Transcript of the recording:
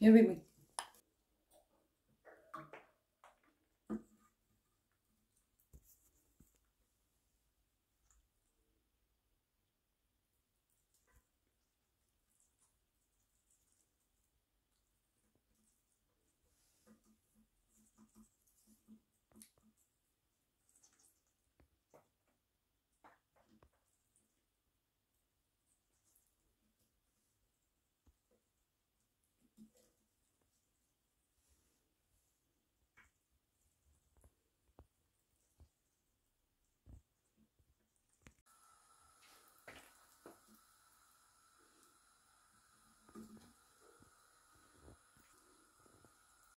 Here we